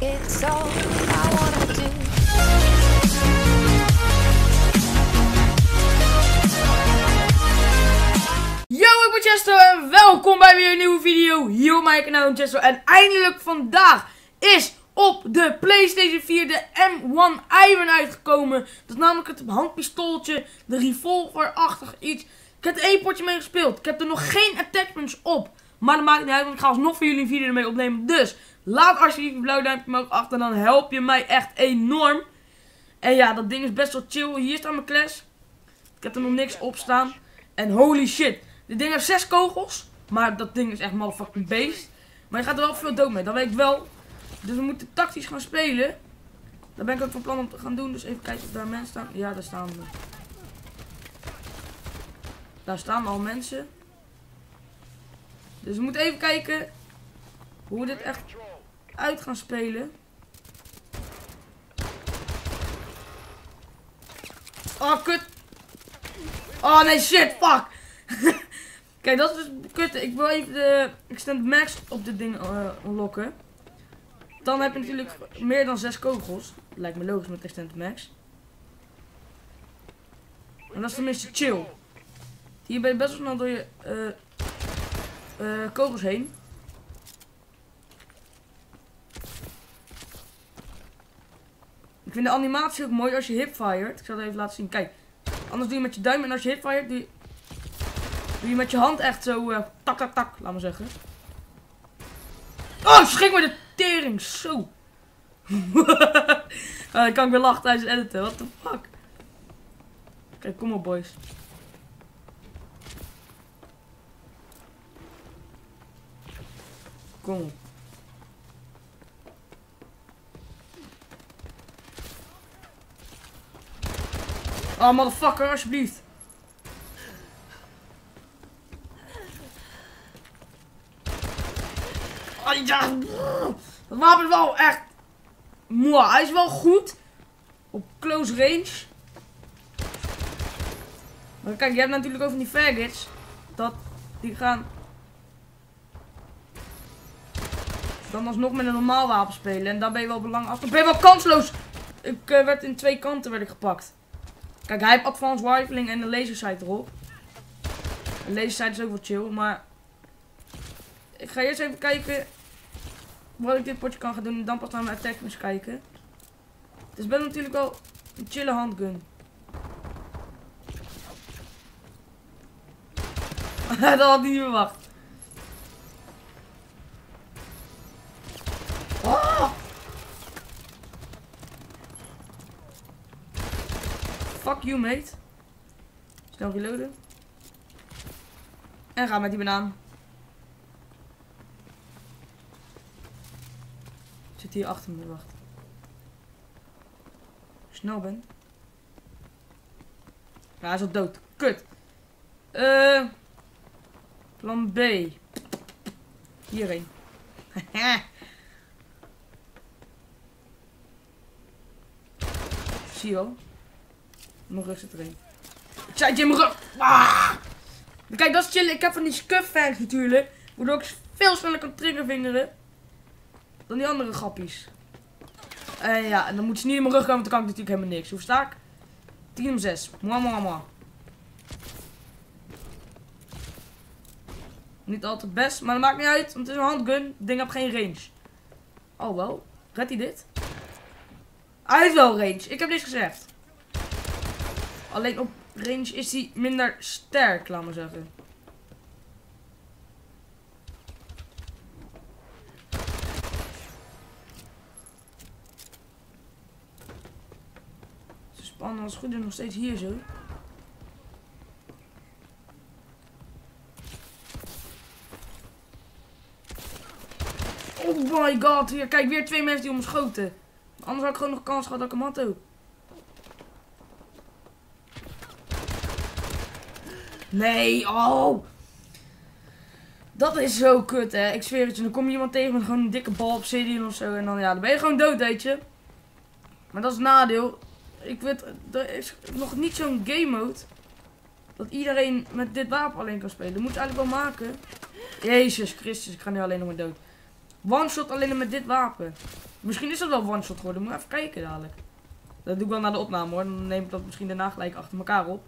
It's all I wanna do. Yo, ik ben Chesto en welkom bij weer een nieuwe video hier op mijn kanaal Chesto. En eindelijk vandaag is op de Playstation 4 de M1 Iron uitgekomen. Dat is namelijk het handpistooltje, de revolver-achtig iets. Ik heb er één potje mee gespeeld. Ik heb er nog geen attachments op. Maar dat maakt niet uit, want ik ga alsnog voor jullie een video ermee opnemen. Dus laat alsjeblieft een blauw duimpje omhoog achter, dan help je mij echt enorm. En ja, dat ding is best wel chill. Hier staat mijn clash. Ik heb er nog niks op staan. En holy shit. Dit ding heeft zes kogels. Maar dat ding is echt motherfucking beest. Maar je gaat er wel veel dood mee. Dat weet ik wel. Dus we moeten tactisch gaan spelen. Daar ben ik ook van plan om te gaan doen. Dus even kijken of daar mensen staan. Ja, daar staan we. Daar staan al mensen. Dus we moeten even kijken hoe we dit echt uit gaan spelen. Oh, kut. Oh, nee, shit, fuck. Kijk, dat is dus kut. Ik wil even de extended max op dit ding uh, unlocken. Dan heb je natuurlijk meer dan 6 kogels. Lijkt me logisch met extended max. En dat is tenminste chill. Hier ben je best wel snel door je uh, uh, kogels heen. Ik vind de animatie ook mooi als je hipfired. Ik zal het even laten zien. Kijk, anders doe je met je duim en als je hipfired doe je, doe je met je hand echt zo uh, tak tak tak, laat maar zeggen. Oh, schrik me de tering, zo. uh, dan kan ik weer lachen tijdens het editen, what the fuck. Kijk, kom op boys. Kom. Oh, motherfucker, alsjeblieft. Oh, ja. Dat wapen is wel echt... Mooi. Hij is wel goed. Op close range. Maar kijk, je hebt natuurlijk over die faggots. Dat die gaan... Dan alsnog met een normaal wapen spelen. En dan ben je wel belang af. Dan ben je wel kansloos. Ik uh, werd in twee kanten werd ik gepakt. Kijk, hij heeft advanced rifling en de lasersight erop. De lasersight is ook wel chill, maar... Ik ga eerst even kijken wat ik dit potje kan gaan doen en dan pas naar mijn attackers kijken. Het is best natuurlijk wel een chille handgun. dat had ik niet verwacht. Fuck you, mate. Snel reloaden. En ga met die banaan. Zit hier achter me, wacht. Snel ben. Ja, hij is al dood. Kut. Eh. plan B. Hierheen. Zie je wel? Mijn rug zit erin. Ik zei in mijn rug. Kijk, dat is chillen. Ik heb van die scuff fangs natuurlijk. Waardoor ik veel sneller kan triggervingeren. Dan die andere grappies. En ja, en dan moet ze niet in mijn rug komen, want dan kan ik natuurlijk helemaal niks. Hoe sta ik? 10 om 6. Mwah, mwah, mwah. Niet altijd best, maar dat maakt niet uit, want het is een handgun. Ding heeft geen range. Oh wel. Redt hij dit? Hij heeft wel range. Ik heb niks gezegd. Alleen op range is hij minder sterk, laat maar zeggen. Spannend, als het goed is nog steeds hier zo. Oh my god, hier, kijk weer twee mensen die om schoten. Anders had ik gewoon nog kans gehad dat ik hem had ook. Nee, oh. Dat is zo kut, hè. Ik zweer het je. Dan kom je iemand tegen met gewoon een dikke bal obsidian of zo. En dan, ja, dan ben je gewoon dood, weet je. Maar dat is het nadeel. Ik weet, er is nog niet zo'n game mode. Dat iedereen met dit wapen alleen kan spelen. Dat moet je eigenlijk wel maken. Jezus Christus, ik ga nu alleen nog maar dood. one-shot alleen met dit wapen. Misschien is dat wel one-shot geworden. Moet even kijken dadelijk. Dat doe ik wel naar de opname hoor. Dan neem ik dat misschien daarna gelijk achter elkaar op.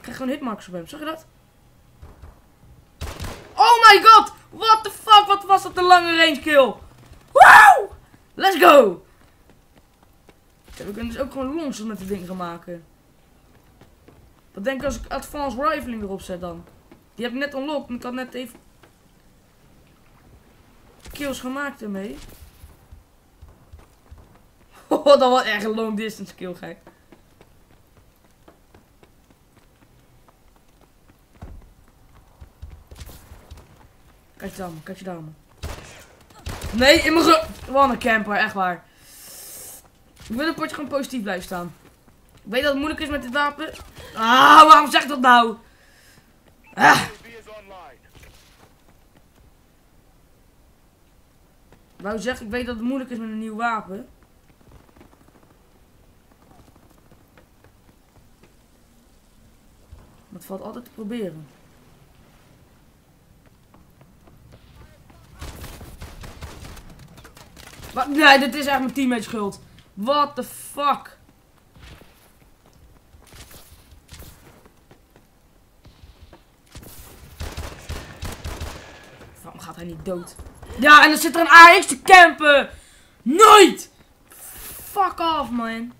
Ik krijg gewoon hitmarks op hem. Zag je dat? Oh my god! What the fuck? Wat was dat een lange range kill? Wow! Let's go! we kunnen dus ook gewoon longs met dit ding gaan maken. Wat denk ik als ik advanced rifling erop zet dan? Die heb ik net unlocked en ik had net even kills gemaakt ermee. Oh, dat was echt een long distance kill, gek. Kijk je daar. Kijk je daar. Nee, in mijn ge... Wat camper, echt waar. Ik wil een potje gewoon positief blijven staan. Ik weet dat het moeilijk is met dit wapen. Ah, waarom zeg ik dat nou? Ah. Wou zeggen, ik weet dat het moeilijk is met een nieuw wapen. Maar het valt altijd te proberen. Wat? Nee, dit is echt mijn teammate schuld. What the fuck? Waarom gaat hij niet dood? Ja, en dan zit er een AX te campen. Nooit! Fuck off, man.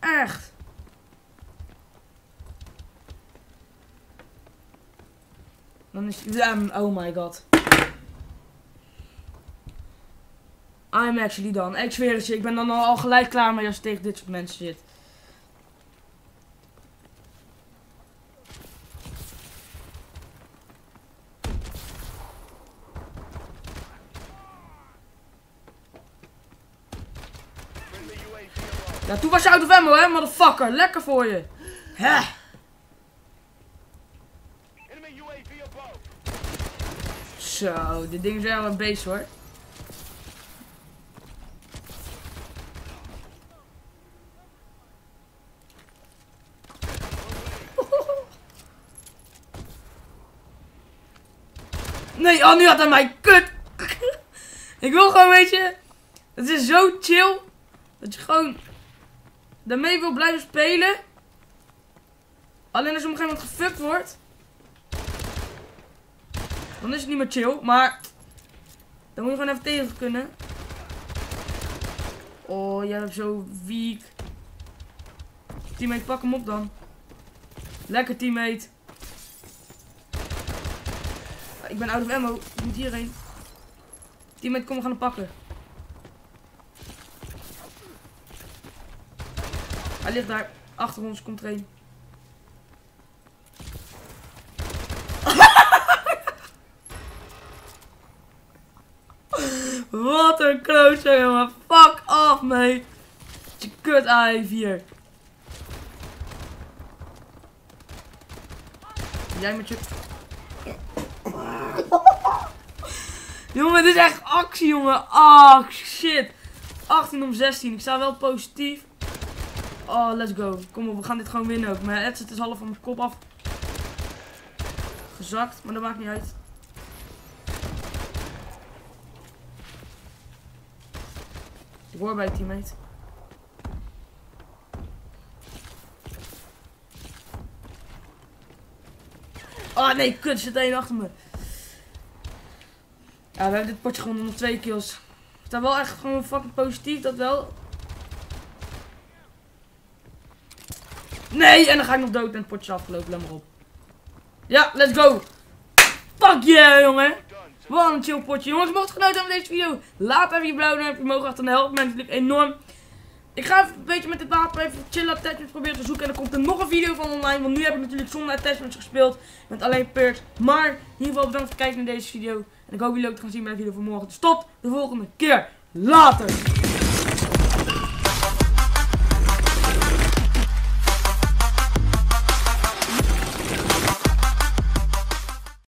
Echt. Dan is hij... oh my god. I'm actually done. Ik zweer het je, ik ben dan al gelijk klaar mee als je tegen dit soort mensen zit. Ja, toen was je out of ammo, hè, motherfucker. Lekker voor je. Hè. Zo, dit ding is wel een beest, hoor. Nee, oh, nu had hij mij kut. ik wil gewoon, weet je. Het is zo chill. Dat je gewoon daarmee wil blijven spelen. Alleen als op een gegeven moment gefukt wordt. Dan is het niet meer chill. Maar dan moet je gewoon even tegen kunnen. Oh, jij hebt zo weak. Teammate, pak hem op dan. Lekker teammate. Ik ben out of ammo. Ik moet hierheen. Teammate, kom we gaan pakken. Hij ligt daar. Achter ons komt er een. Wat een klootje, jongen. Fuck off, mate. Je kut hier. Jij met je... jongen, dit is echt actie, jongen. Ah, shit. 18 om 16. Ik sta wel positief. Oh, let's go. Kom op, we gaan dit gewoon winnen ook. Mijn headset is half van mijn kop af. Gezakt, maar dat maakt niet uit. Ik hoor bij teammate. Oh nee, kut, zit één achter me. Ja, we hebben dit potje gewoon nog twee kills. Ik sta wel echt gewoon fucking positief, dat wel. Nee, en dan ga ik nog dood en het potje afgelopen. Let maar op. Ja, let's go. Fuck yeah, jongen. Wat een chill potje. Jongens, mocht genoten hebben van deze video, laat even je blauw duimpje omhoog achter. Dan helpt me natuurlijk enorm. Ik ga even een beetje met dit wapen even chillen attachments proberen te zoeken. En dan komt er nog een video van online. Want nu heb ik natuurlijk zonder attachments gespeeld. Met alleen perks. Maar in ieder geval bedankt voor het kijken naar deze video. En ik hoop jullie ook te gaan zien bij de video van morgen. Dus tot de volgende keer. Later.